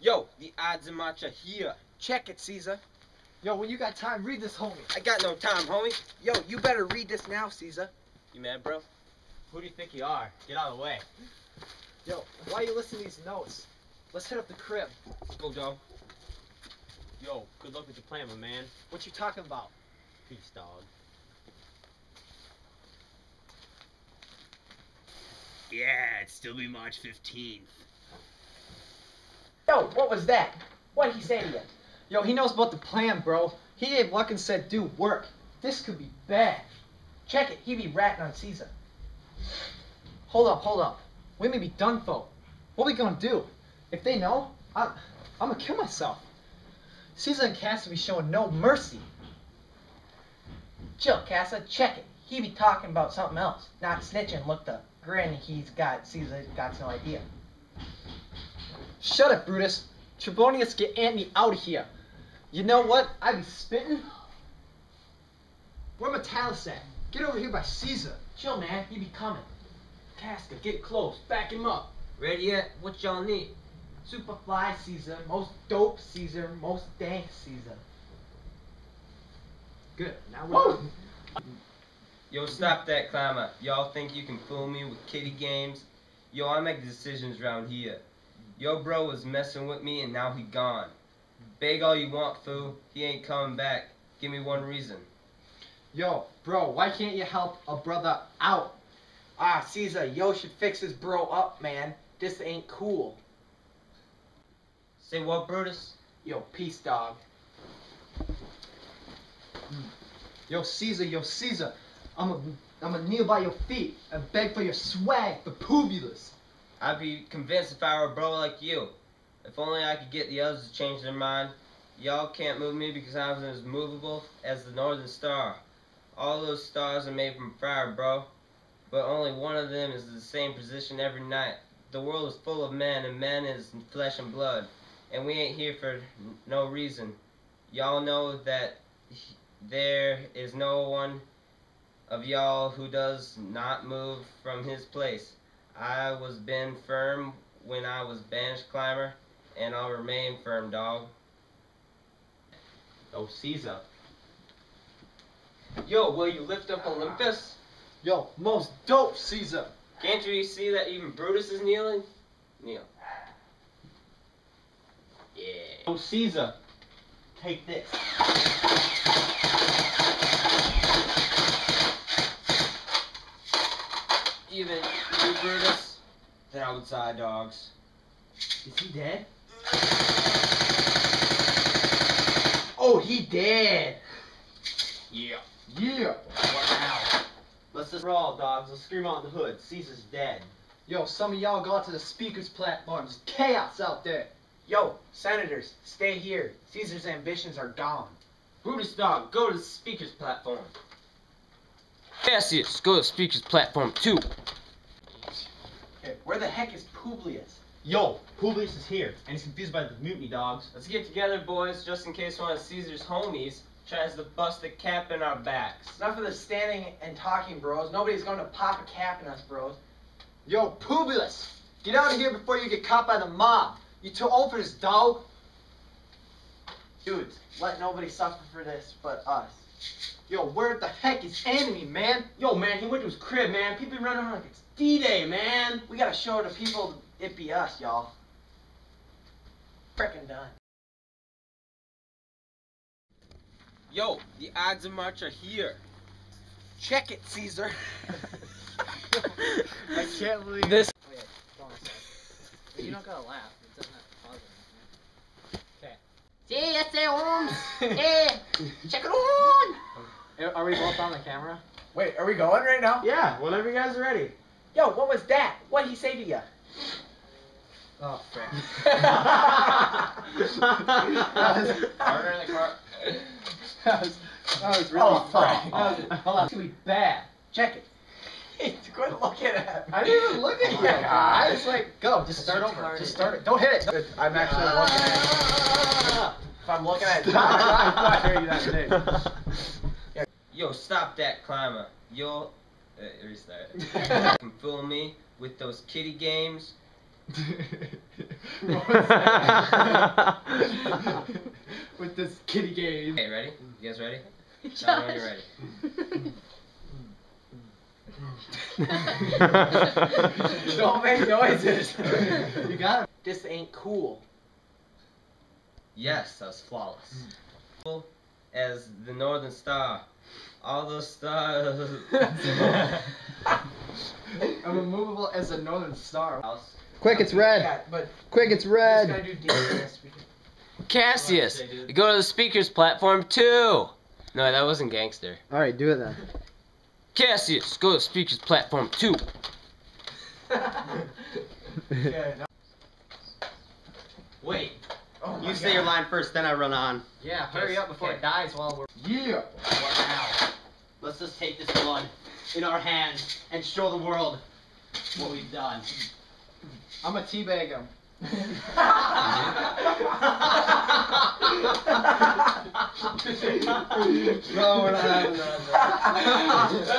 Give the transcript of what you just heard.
Yo, the odds and match are here. Check it, Caesar. Yo, when you got time, read this, homie. I got no time, homie. Yo, you better read this now, Caesar. You mad, bro? Who do you think you are? Get out of the way. Yo, why you listening to these notes? Let's hit up the crib. Let's go, dog. Yo, good luck with your plan, my man. What you talking about? Peace, dog. Yeah, it'd still be March 15th. Yo, what was that? What did he say to you? Yo, he knows about the plan, bro. He gave luck and said do work. This could be bad. Check it. He be ratting on Caesar. Hold up, hold up. We may be done for. What we gonna do? If they know, I'm, I'm gonna kill myself. Caesar and Cass be showing no mercy. Chill, Casa. Check it. He be talking about something else. Not snitching. Look the grin he's got. Caesar got no idea. Shut up, Brutus. Trebonius, get Anthony out of here. You know what? I be spitting. Where Metellus at? Get over here by Caesar. Chill, man. He be coming. Casca, get close. Back him up. Ready yet? What y'all need? Superfly Caesar. Most dope Caesar. Most dank Caesar. Good. Now we're Yo, stop that clamor. Y'all think you can fool me with kitty games? Yo, I make decisions around here. Yo, bro was messing with me and now he gone. Beg all you want, foo. He ain't coming back. Give me one reason. Yo, bro, why can't you help a brother out? Ah, Caesar. Yo should fix his bro up, man. This ain't cool. Say what, Brutus? Yo, peace, dog. Yo, Caesar, yo, Caesar. I'm a, I'm a kneel by your feet and beg for your swag, the Publius. I'd be convinced if I were a bro like you. If only I could get the others to change their mind. Y'all can't move me because I'm as movable as the Northern Star. All those stars are made from fire, bro. But only one of them is in the same position every night. The world is full of men, and men is flesh and blood. And we ain't here for no reason. Y'all know that there is no one of y'all who does not move from his place. I was been firm when I was bench climber, and I'll remain firm, dog. Oh, Caesar. Yo, will you lift up Olympus? Yo, most dope Caesar. Can't you see that even Brutus is kneeling? Kneel. Yeah. Oh, Caesar. Take this. Even you, Brutus? The outside dogs. Is he dead? Oh, he dead. Yeah. Yeah. What now? Let's just brawl, dogs. Let's scream out in the hood. Caesar's dead. Yo, some of y'all got to the speaker's platform. There's chaos out there. Yo, senators, stay here. Caesar's ambitions are gone. Brutus dog, go to the speaker's platform. Cassius, go to the speaker's platform too. Okay, where the heck is Publius? Yo, Publius is here, and he's confused by the mutiny dogs. Let's get together, boys, just in case one of Caesar's homies tries to bust a cap in our backs. Enough of the standing and talking, bros. Nobody's going to pop a cap in us, bros. Yo, Publius, get out of here before you get caught by the mob. You too old for this, dog. Dudes, let nobody suffer for this but us. Yo, where the heck is Anthony, man? Yo, man, he went to his crib, man. People running around like it's D-Day, man. We gotta show the people it be us, y'all. Frickin' done. Yo, the odds of March are here. Check it, Caesar. I can't believe This Wait, hold on. You don't gotta laugh. It doesn't have to pause Sí, este Holmes. Eh, check it on. Are we both on the camera? Wait, are we going right now? Yeah, whenever you guys are ready. Yo, what was that? What'd he say to you? Oh, frick. Partner in the car. that was, that was really Oh, funny. fuck. That was, hold on. It's gonna bad. Check it. Quit looking at me. I didn't even look at Oh you. my God. I was like, go, just start over. Just start it. Don't hit it. I'm actually looking at If I'm looking at I dare you that today. Yo, stop that climber. You'll uh, restart. you can fool me with those kitty games. With this kitty game. Okay, ready? You guys ready? Tell me when you're ready. Don't make noises. you got it. This ain't cool. Yes, that was flawless. Cool As the Northern Star. All those stars. I'm immovable as a northern star. Quick, it's red. Yeah, but Quick, it's red. Cassius, go to the speakers platform two. No, that wasn't gangster. All right, do it then. Cassius, go to speakers platform two. Wait. Oh my You say your line first, then I run on. Yeah, hurry up before Okay. it dies while we're. Yeah. What now? Let's just take this blood in our hands and show the world what we've done. I'm a teabag him. No, we're not having that.